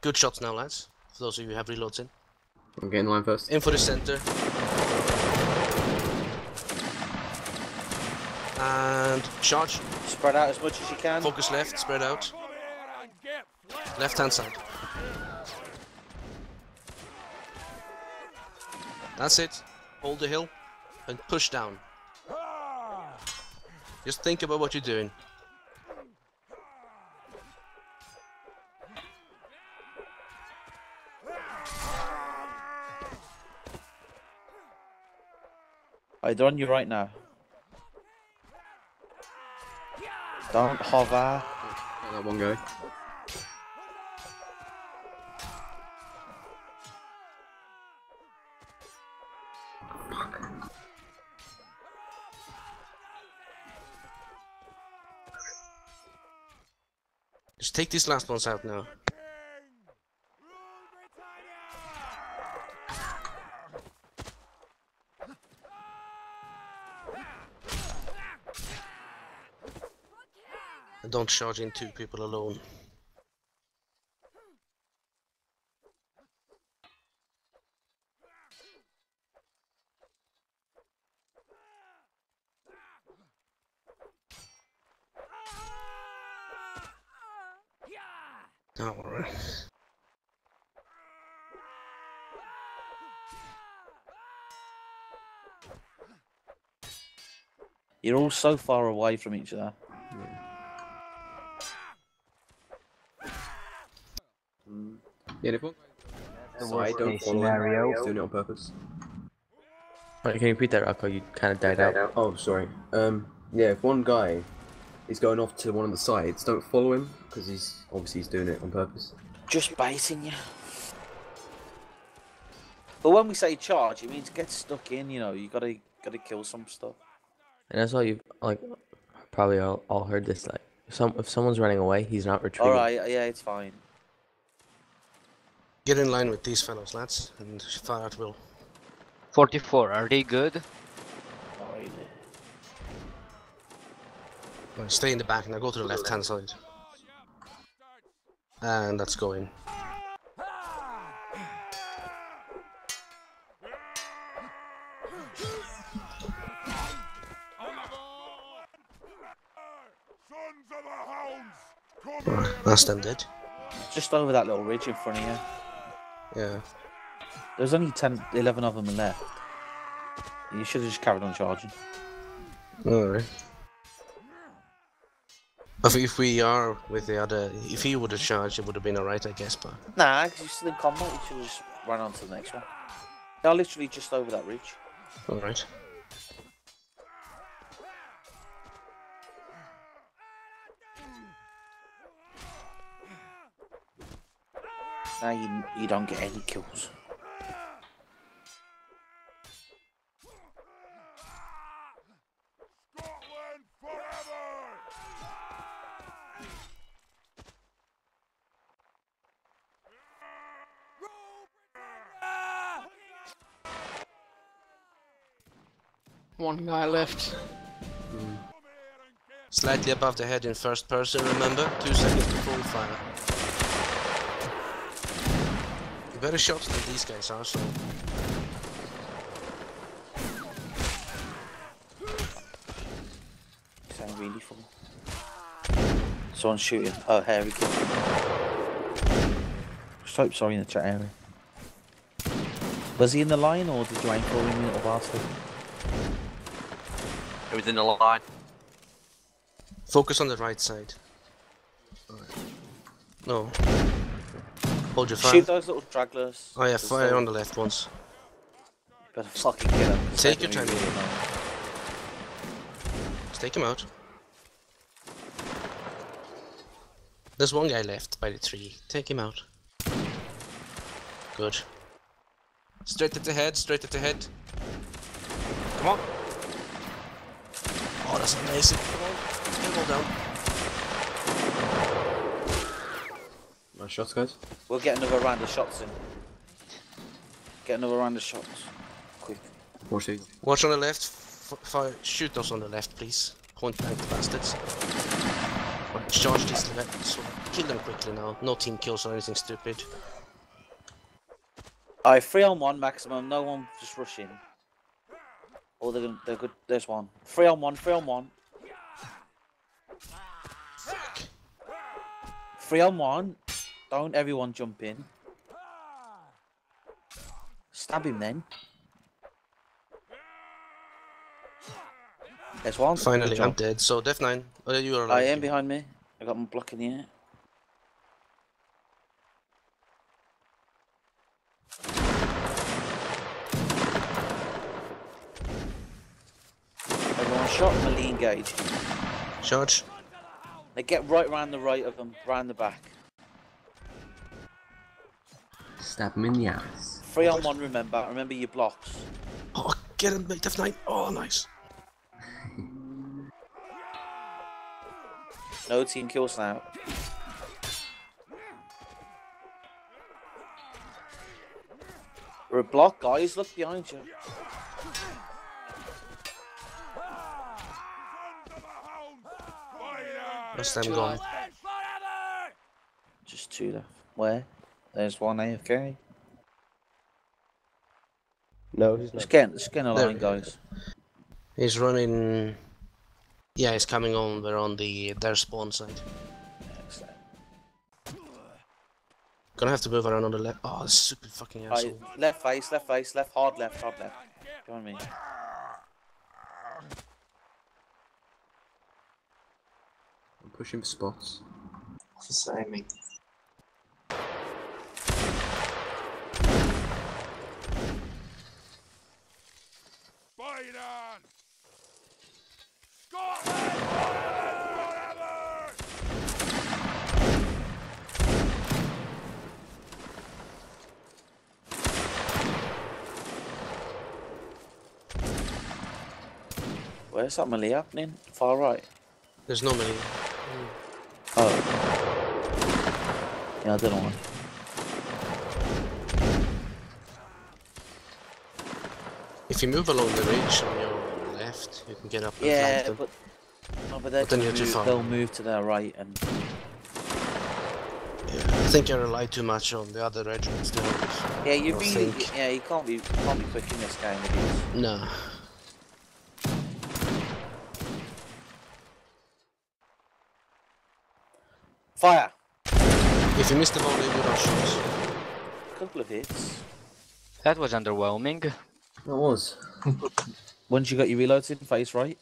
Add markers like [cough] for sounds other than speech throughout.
Good shots now, lads. For those of you who have reloads in. I'm getting line first. In for the center. And charge. Spread out as much as you can. Focus left, spread out. Left hand side. That's it. Hold the hill and push down. Just think about what you're doing. Right, they're on you right now. Don't hover. Let that one go. Just take these last ones out now. And don't charge in two people alone. Alright. You're all so far away from each other. Yeah, if one The side, worst don't case scenario. He's doing it on purpose. Wait, can you repeat that, Rocco? You kind of died out. Oh, sorry. Um, yeah, if one guy is going off to one of the sides, don't follow him because he's obviously he's doing it on purpose. Just baiting you. But when we say charge, it means get stuck in. You know, you gotta gotta kill some stuff. And that's all you like. Probably all, all heard this. Like, if some if someone's running away, he's not retreating. All right, yeah, it's fine. Get in line with these fellows, lads, and fire at will. 44, are they good? Not. Right, stay in the back, now go to the left hand side. And that's going. Right, that's them dead. Just over that little ridge in front of you. Yeah. There's only 10, 11 of them left. You should have just carried on charging. Alright. If, if we are with the other, if he would have charged, it would have been alright, I guess, but. Nah, because you're still in combat. You should have just run on to the next one. They're literally just over that ridge. Alright. Now you, you don't get any kills. One guy left. Slightly above the head in first person, remember? Two seconds to full fire. You're better shots than these guys are, so. Sound really full. Someone's shooting. Oh, hairy kid. Just type sorry in the chat area. Was he in the line or did you aim for him, you little bastard? It was in the line. Focus on the right side. No. Hold your fire. Shoot those little stragglers. Oh yeah, fire on the left ones. Gotta fucking kill them. 'cause Take your gonna be time. really annoying. Just take him out. There's one guy left by the tree. Take him out. Good. Straight at the head, straight at the head. Come on. Oh, that's amazing. Come on. Get him all down. Nice shots, guys. We'll get another round of shots in. Get another round of shots. Quick. Watch. Watch on the left. F fire. Uh, shoot us on the left, please. Point blank bastards. Right. Charge this left, so kill them quickly now. No team kills or anything stupid. Alright, three on one maximum. No one just rushing. Oh, they're gonna, they're good. There's one. Three on one. Three on one. Three on one. Don't everyone jump in. Stab him then. There's one. Finally, I'm dead. So Def 9, oh, you are I am behind me. I got my block in the air. Everyone shot and Lee engaged. Charge. They get right round the right of them, round the back. Stab him in the ass. Three on one, remember. Remember your blocks. Oh, get him, mate, Def 9. Oh, nice. [laughs] No team kills now. We're a block, guys. Look behind you. That's them gone. Just two left. Where? There's one AFK. No, he's Let's not. get, let's get a line, we guys. He's running. Yeah, he's coming on. We're on the their spawn side. Excellent. Gonna have to move around on the left. Oh, stupid fucking Right, asshole. left face, left face, left, hard left, hard left. Go on me. I'm pushing for spots. Just aiming. Where's that melee happening? Far right. There's no many. Oh. Yeah, I don't know. If you move along the ridge on your left, you can get up and Yeah, them. but no, but, they're But then gonna you're too move, far. they'll move to their right and Yeah. I think you rely too much on the other regiments to help. yeah, you I really think- yeah, you can't be you can't be quick in this game. It is. No. Fire. If you miss the volley, we don't shoot. Couple of hits. That was underwhelming. That was. Once you got your reloads in, face right.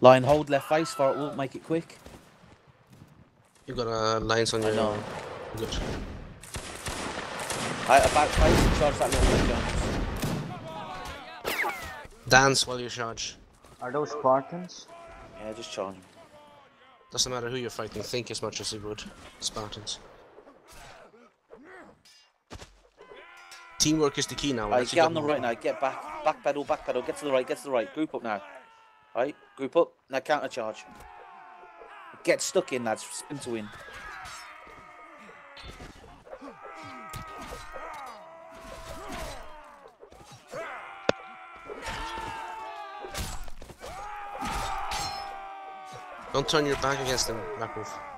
Line hold left face, far it won't make it quick. You got uh, lines on I your. know. Good. Right, a back face and charge that little bit guns. Dance while you charge. Are those Spartans? Yeah, just charge 'em. Doesn't matter who you're fighting, think as much as you would. Spartans. Teamwork is the key now. Right, get on the right now, get back, back pedal, back pedal, get to the right, get to the right, group up now. Right, group up, now counter charge. Get stuck in, lads, spin to win. Don't turn your back against them, Rakov.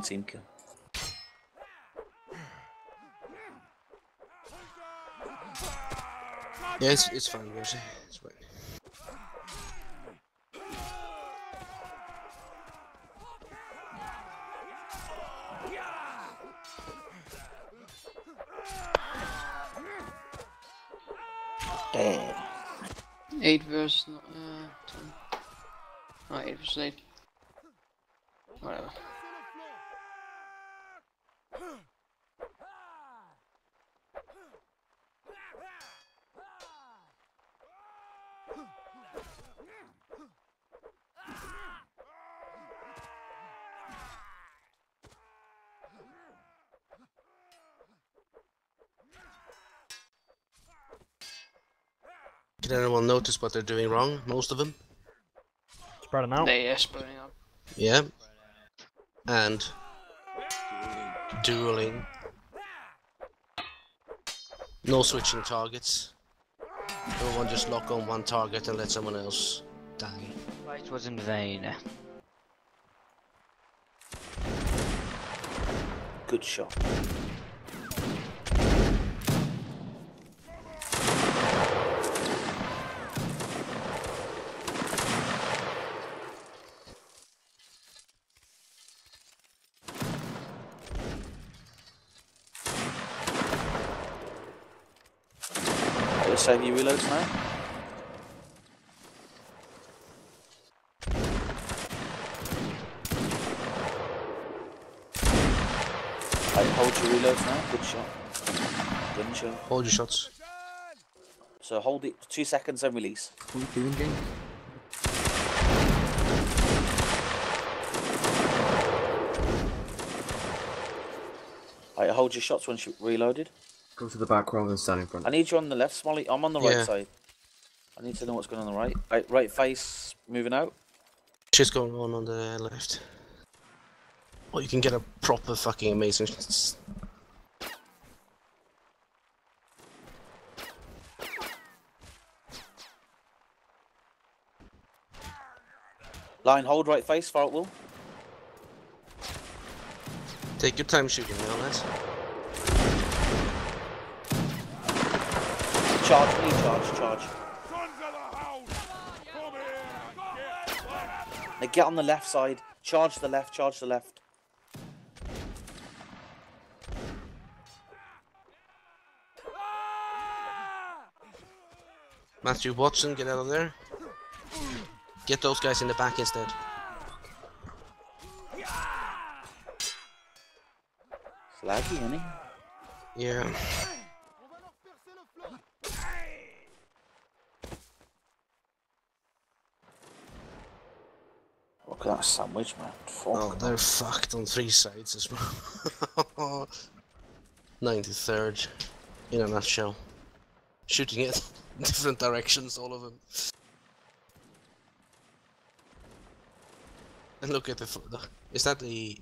Made one team kill. Yeah, it's, it's fine, Rosie. It's fine. Damn. 8 versus uh, 10. No, 8 versus 8. Did anyone notice what they're doing wrong? Most of them? Spread them out. They are spreading out. Yeah. And dueling. No switching targets. Everyone just lock on one target and let someone else die. Fight was in vain. Good shot. Reloads now. I hold your reloads now. Good shot. Good shot. Hold your shots. So hold it for two seconds and release. What are you doing, game? I hold your shots once you reloaded. Go to the back rather than stand in front. I need you on the left, Smolly. I'm on the Yeah. right side. I need to know what's going on the right. Right, right face moving out. Shit's going on on the left. Well, you can get a proper fucking amazing. Line, hold right face, far out will. Take your time shooting now, Charge, me, charge, charge. Now get on the left side. Charge the left, charge the left. Matthew Watson, get out of there. Get those guys in the back instead. It's laggy, isn't he? Yeah. Look at that sandwich, man. Fuck. Oh, they're fucked on three sides as well. [laughs] 93rd, in a nutshell. Shooting it [laughs] different directions, all of them. And look at the. fo- the is that the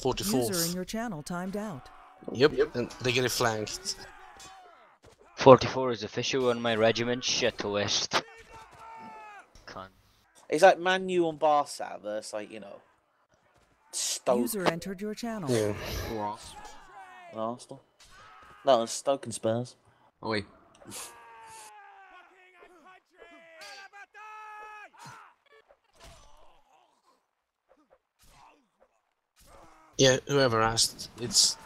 44th? User in your channel timed out. Yep, and they get it flanked. 44 is official on my regiment. Shit to west. Cunt. It's like Man U on Barca versus, like, you know, Stoke User entered your channel. Yeah. and Arsenal. No, it's Stoke and Spurs. Oh wait. Yeah, whoever asked, it's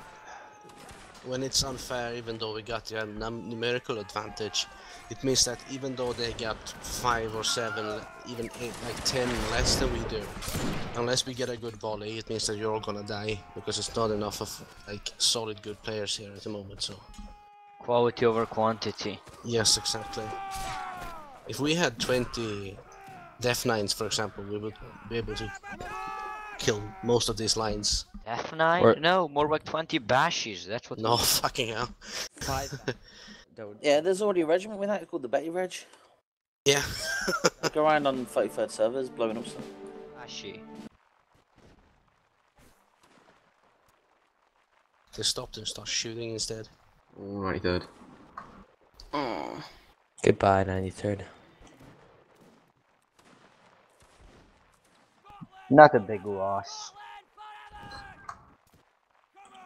when it's unfair. Even though we got the num- numerical advantage, it means that even though they got five or seven, even eight, like ten less than we do, unless we get a good volley, it means that you're all gonna die because it's not enough of like solid good players here at the moment. So Quality over quantity. yes, exactly. If we had 20 Death Nines, for example, we would be able to kill most of these lines. Death Nine? Or- No, more like 20 bashes. That's what. No [laughs] fucking hell. Five. [laughs] Yeah, there's already a regiment with that called the Betty Reg. Yeah. [laughs] They go around on 33rd servers blowing up stuff. Bashy. they stopped and start shooting instead. Alrighty, third. Oh. Goodbye, 93rd. Not a big loss.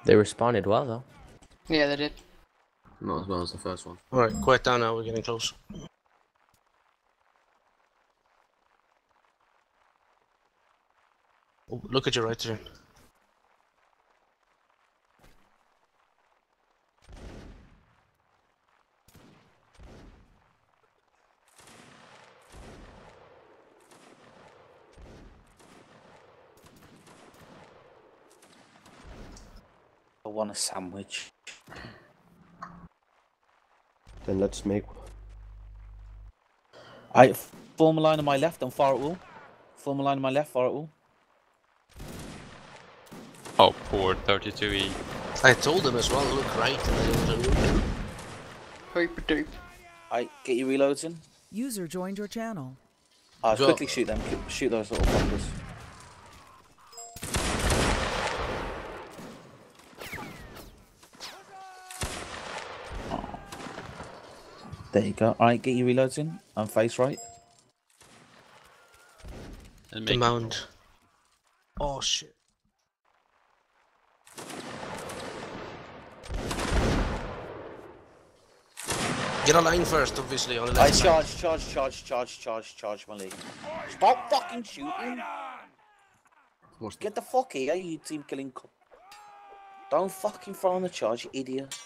They responded well though. Yeah, they did. Not as well as the first one. Alright, quiet down now, we're getting close. Oh, look at your right here. Want a sandwich. Then let's make one. I form a line on my left and fire at will. Form a line on my left, fire at will. Oh, poor 32E. I told them as well, look right, and they didn't. Hyper deep. I get your reloads in. User joined your channel. I Go. quickly shoot them. Shoot those little fuckers. There you go. Alright, get your reloads in. And face right. And The make mound. Oh shit. Get a line first, obviously, on the I left side. charge, charge, charge, charge, charge, charge, Malik. Stop fucking shooting. Get the fuck here, you team killing. Co- Don't fucking throw on the charge, you idiot.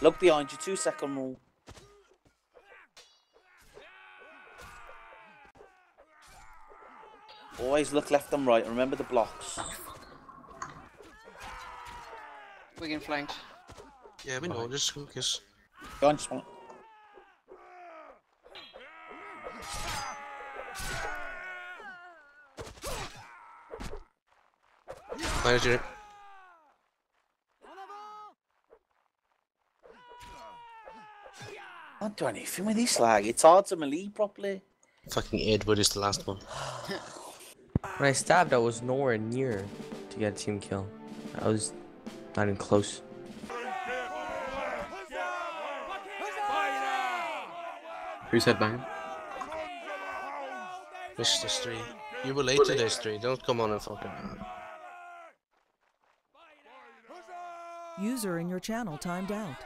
Look behind you, two second rule. Always look left and right. Remember the blocks. We can flank. Yeah, we know, just focus. Go on, just one. Manager. Can't do anything with this lag. It's hard to melee properly. Fucking Edward is the last one. [sighs] When I stabbed, I was nowhere near to get a team kill. I was not even close. Who's headbanging? Mr. Street. You were late to this three. Don't come on and fucking. User in your channel timed out.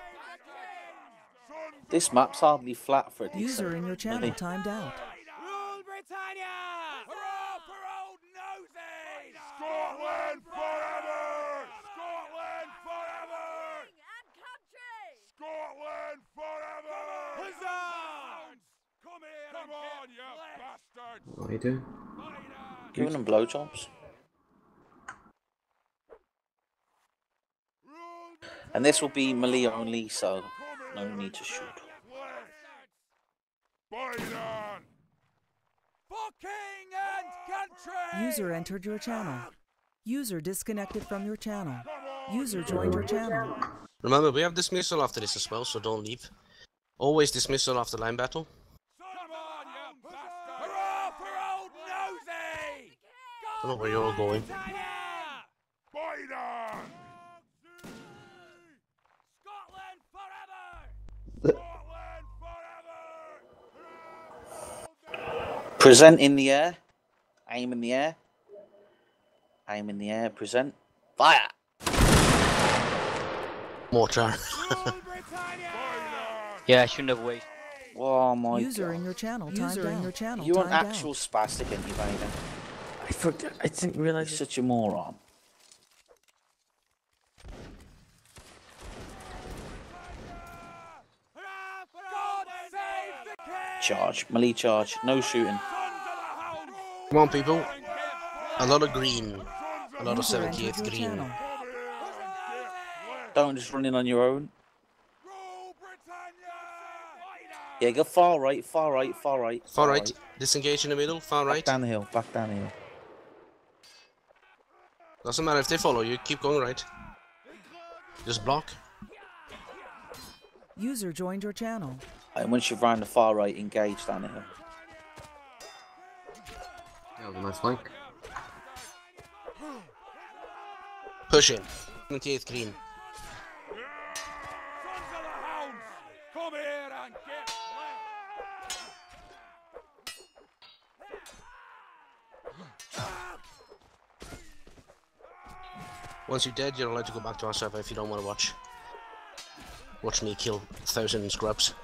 This map's hardly flat for a decent User in your channel melee. timed out. Scotland forever! Scotland forever! Scotland forever! Hussars! Come here Come on, you bastards! What are you doing? Giving them blowjobs. And this will be melee only, so no need to shoot. Biden! And country! User entered your channel. User disconnected from your channel. User joined your channel. Remember, we have dismissal after this as well, so don't leave. Always dismissal after line battle. Hurrah for old Nosey! don't know where you're all going. Present in the air. Aim in the air. Aim in the air. Present. Fire! Mortar. [laughs] Yeah, I shouldn't have waited. Oh my User god. in your channel timed User in out. your channel You're an actual out. spastic, aren't you, Vader? I forgot. I didn't realize. You're such a moron. Charge. Melee charge. No shooting. Come on, people. A lot of green. A lot of User entered 78th green. Don't just run in on your own. Yeah, go far right, far right, far right. Far right. Disengage in the middle. Far Back right. down the hill, back down the hill. Doesn't matter if they follow you. Keep going right. Just block. User joined your channel. And once you've round the far right, engage down the hill. That was a nice flank. Push in. 78th green. Come here and get! Once you're dead, you're allowed to go back to our server if you don't want to watch. Watch me kill a thousand scrubs.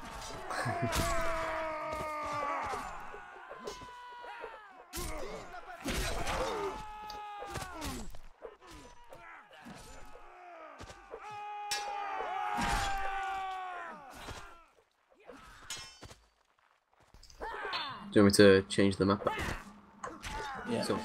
Do you want me to change the map? Yeah. So,